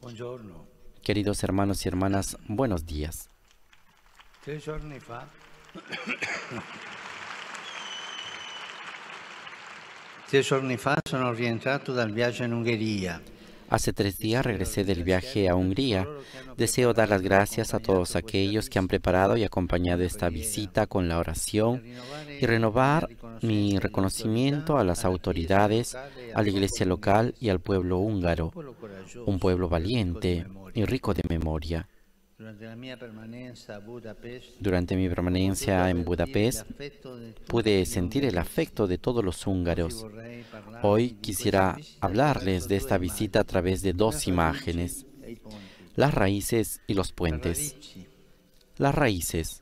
Buongiorno. Queridos hermanos y hermanas, buenos días. Tre giorni fa Tre giorni fa sono rientrato dal viaggio in Ungheria. Hace tres días regresé del viaje a Hungría. Deseo dar las gracias a todos aquellos que han preparado y acompañado esta visita con la oración y renovar mi reconocimiento a las autoridades, a la iglesia local y al pueblo húngaro, un pueblo valiente y rico de memoria. Durante mi permanencia en Budapest pude sentir el afecto de todos los húngaros. Hoy quisiera hablarles de esta visita a través de dos imágenes, las raíces y los puentes. Las raíces.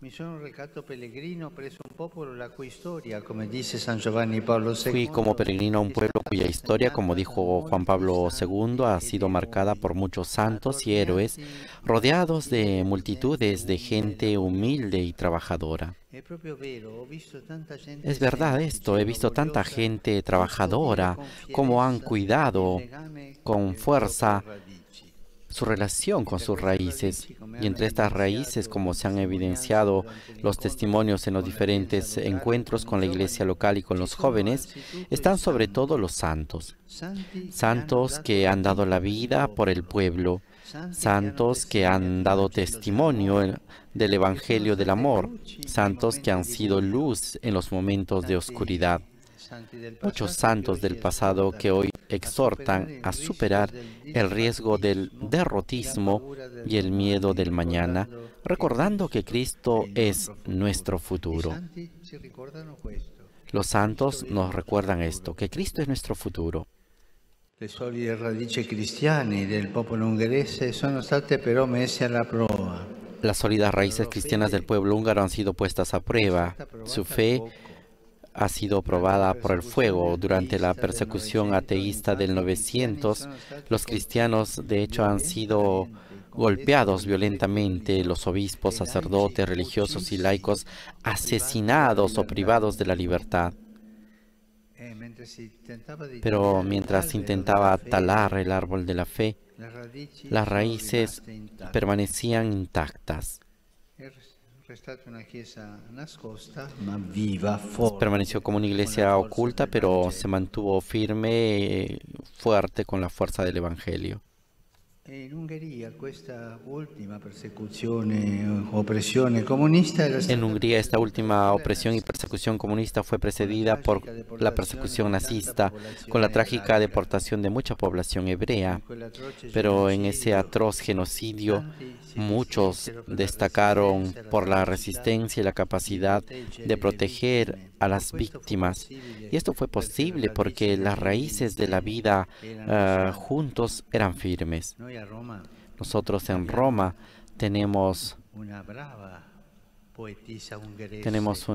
Fui como peregrino a un pueblo cuya historia, como dijo Juan Pablo II, ha sido marcada por muchos santos y héroes, rodeados de multitudes de gente humilde y trabajadora. Es verdad esto, he visto tanta gente trabajadora, como han cuidado con fuerza su relación con sus raíces. Y entre estas raíces, como se han evidenciado los testimonios en los diferentes encuentros con la iglesia local y con los jóvenes, están sobre todo los santos. Santos que han dado la vida por el pueblo, santos que han dado testimonio del Evangelio del Amor, santos que han sido luz en los momentos de oscuridad. Muchos santos del pasado que hoy exhortan a superar el riesgo del derrotismo y el miedo del mañana, recordando que Cristo es nuestro futuro. Los santos nos recuerdan esto, que Cristo es nuestro futuro. Le solide radici cristiane del popolo ungherese sono state però messe alla prova. Las sólidas raíces cristianas del pueblo húngaro han sido puestas a prueba. Su fe ha sido probada por el fuego. Durante la persecución ateísta del 900, los cristianos de hecho han sido golpeados violentamente, los obispos, sacerdotes, religiosos y laicos asesinados o privados de la libertad. Pero mientras intentaba talar el árbol de la fe, las raíces permanecían intactas. Permaneció como una iglesia oculta, pero se mantuvo firme, eh, fuerte con la fuerza del Evangelio. In Ungheria questa ultima persecuzione o oppressione comunista En Hungría esta última opresión y persecución comunista fue precedida por la persecución nazista, con la trágica deportación de mucha población hebrea. Pero en ese atroz genocidio muchos destacaron por la resistencia y la capacidad de proteger a las víctimas. Y esto fue posible porque las raíces de la vida eh, juntos eran firmes. Nosotros en Roma tenemos, una tenemos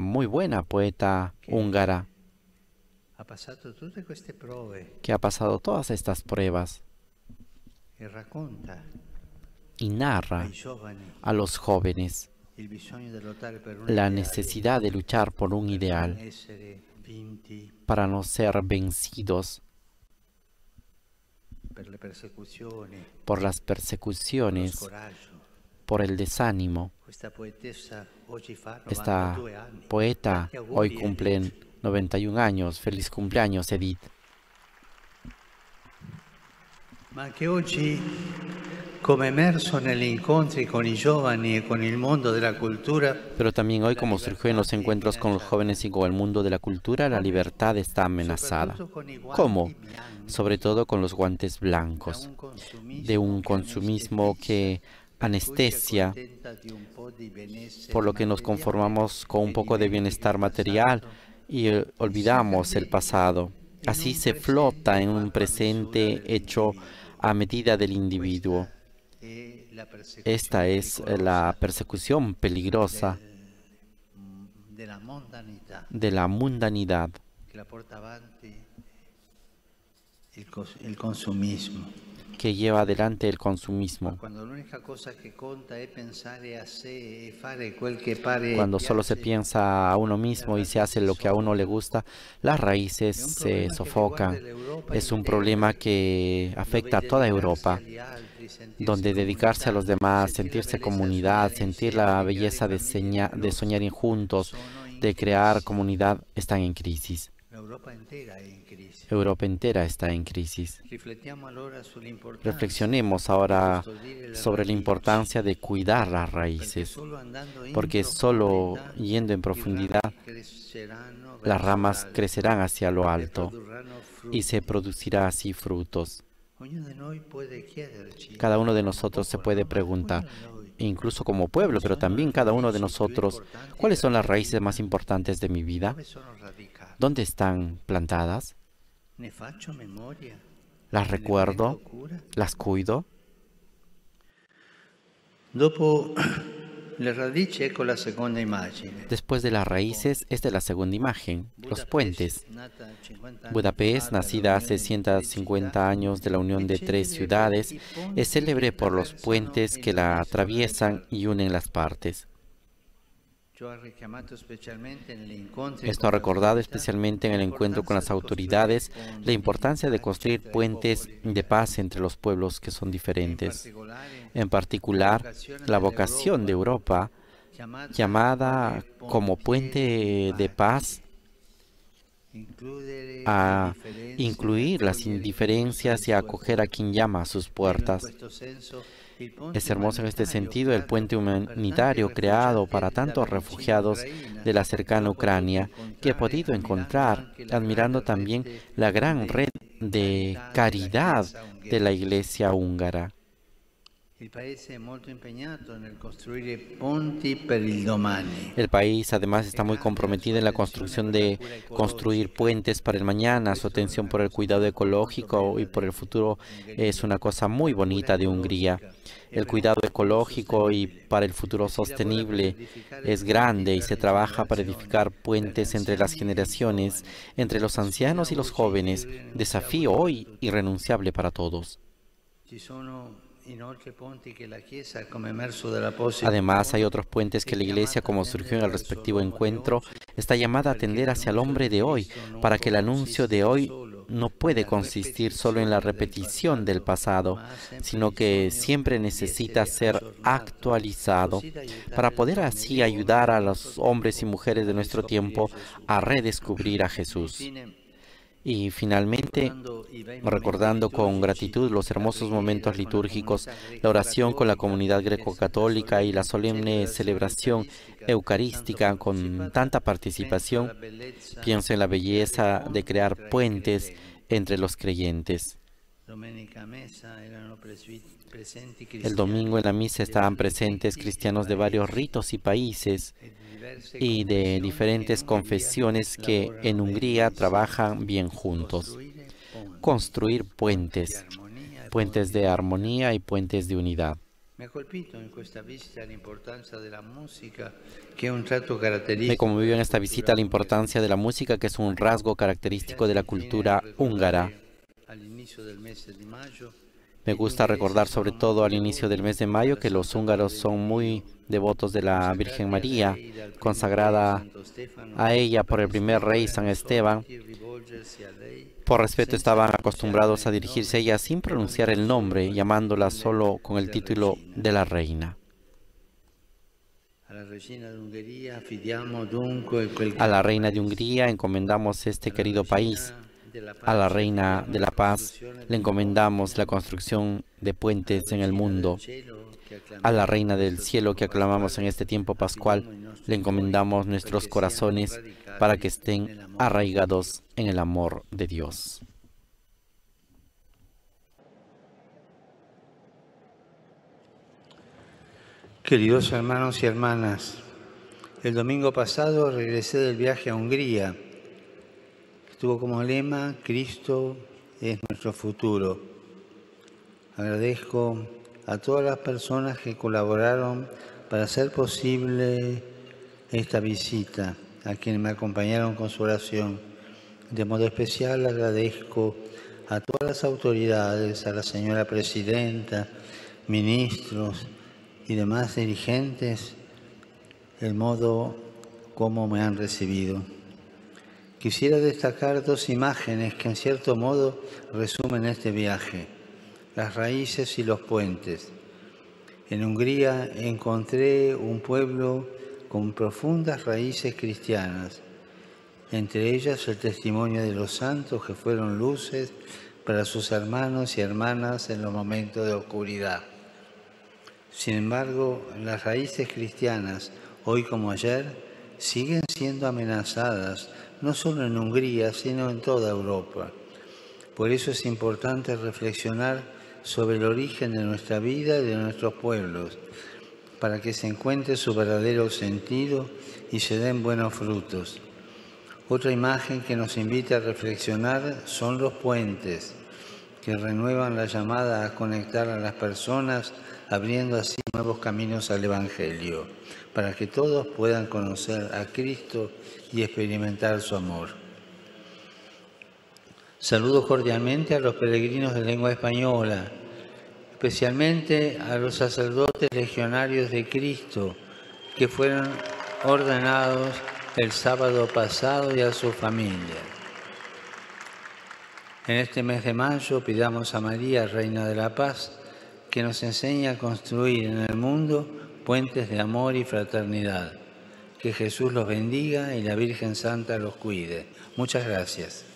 muy buena poeta húngara que ha pasado todas estas pruebas y narra a los jóvenes la necesidad de luchar por un ideal para no ser vencidos por las persecuciones, por el desánimo. Esta 92 anni. poeta hoy cumple 91 años. Feliz cumpleaños, Edith. Come emerso negli incontri con i giovani e con il mondo della cultura, Pero también hoy, como surgió en los encuentros con los jóvenes y con el mundo de la cultura, la libertad está amenazada. ¿Cómo? Sobre todo con los guantes blancos, de un consumismo que anestesia, por lo que nos conformamos con un poco de bienestar material y eh, olvidamos el pasado. Así se flota en un presente hecho a medida del individuo. Esta es eh, la persecución peligrosa de la mundanidad il consumismo. que lleva adelante el consumismo. Cuando solo se piensa a uno mismo y se hace lo que a uno le gusta, las raíces se sofocan. Es un problema que afecta a toda Europa, donde dedicarse a los demás, sentirse comunidad, sentir la belleza de, de soñar juntos, de crear comunidad, están en crisis. Europa entera está en crisis. Reflexionemos ahora sobre la importancia de cuidar las raíces, porque solo yendo en profundidad las ramas crecerán hacia lo alto y se producirá así frutos. Cada uno de nosotros se puede preguntar, incluso como pueblo, pero también cada uno de nosotros, ¿cuáles son las raíces más importantes de mi vida? ¿Dónde están plantadas? Las recuerdo, las cuido. Después de las raíces, esta es la segunda imagen, los puentes. Budapest, nacida hace 150 años de la unión de tres ciudades, es célebre por los puentes que la atraviesan y unen las partes. Esto ha recordado especialmente en el encuentro con las autoridades la importancia de construir puentes de paz entre los pueblos que son diferentes. En particular, la vocación de Europa, llamada como puente de paz, a incluir las indiferencias y a acoger a quien llama a sus puertas. Es hermoso en este sentido el puente humanitario creado para tantos refugiados de la cercana Ucrania que he podido encontrar, admirando también la gran red de caridad de la iglesia húngara. El país además está muy comprometido en la construcción de construir puentes para el mañana. Su atención por el cuidado ecológico y por el futuro es una cosa muy bonita de Hungría. El cuidado ecológico y para el futuro sostenible es grande y se trabaja para edificar puentes entre las generaciones, entre los ancianos y los jóvenes. Desafío hoy irrenunciable para todos. Además, hay otros puentes que la Iglesia, como surgió en el respectivo encuentro, está llamada a atender hacia el hombre de hoy, para que el anuncio de hoy no puede consistir solo en la repetición del pasado, sino que siempre necesita ser actualizado para poder así ayudar a los hombres y mujeres de nuestro tiempo a redescubrir a Jesús. Y finalmente, recordando con gratitud los hermosos momentos litúrgicos, la oración con la comunidad greco-católica y la solemne celebración eucarística con tanta participación, pienso en la belleza de crear puentes entre los creyentes. El domingo en la misa estaban presentes cristianos de varios ritos y países y de diferentes confesiones que en Hungría trabajan bien juntos. Construir puentes, puentes de armonía y puentes de unidad. Me conmovió en esta visita la importancia de la música, que es un rasgo característico de la cultura húngara. Me gusta recordar sobre todo al inicio del mes de mayo que los húngaros son muy devotos de la Virgen María, consagrada a ella por el primer rey San Esteban. Por respeto estaban acostumbrados a dirigirse a ella sin pronunciar el nombre, llamándola solo con el título de la reina. A la reina de Hungría encomendamos este querido país a la Reina de la Paz le encomendamos la construcción de puentes en el mundo. A la Reina del Cielo que aclamamos en este tiempo pascual, le encomendamos nuestros corazones para que estén arraigados en el amor de Dios. Queridos hermanos y hermanas, el domingo pasado regresé del viaje a Hungría tuvo como lema Cristo es nuestro futuro. Agradezco a todas las personas que colaboraron para hacer posible esta visita, a quienes me acompañaron con su oración. De modo especial agradezco a todas las autoridades, a la señora presidenta, ministros y demás dirigentes, el modo como me han recibido. Quisiera destacar dos imágenes que en cierto modo resumen este viaje, las raíces y los puentes. En Hungría encontré un pueblo con profundas raíces cristianas, entre ellas el testimonio de los santos que fueron luces para sus hermanos y hermanas en los momentos de oscuridad. Sin embargo, las raíces cristianas, hoy como ayer, siguen siendo amenazadas no solo en Hungría, sino en toda Europa. Por eso es importante reflexionar sobre el origen de nuestra vida y de nuestros pueblos, para que se encuentre su verdadero sentido y se den buenos frutos. Otra imagen que nos invita a reflexionar son los puentes, que renuevan la llamada a conectar a las personas, abriendo así nuevos caminos al Evangelio, para que todos puedan conocer a Cristo y experimentar su amor. Saludo cordialmente a los peregrinos de lengua española, especialmente a los sacerdotes legionarios de Cristo que fueron ordenados el sábado pasado y a su familia. En este mes de mayo pidamos a María, Reina de la Paz, que nos enseñe a construir en el mundo puentes de amor y fraternidad. Que Jesús los bendiga y la Virgen Santa los cuide. Muchas gracias.